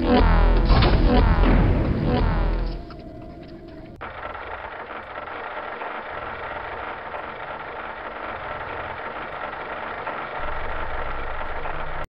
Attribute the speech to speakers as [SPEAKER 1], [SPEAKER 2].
[SPEAKER 1] Yeah.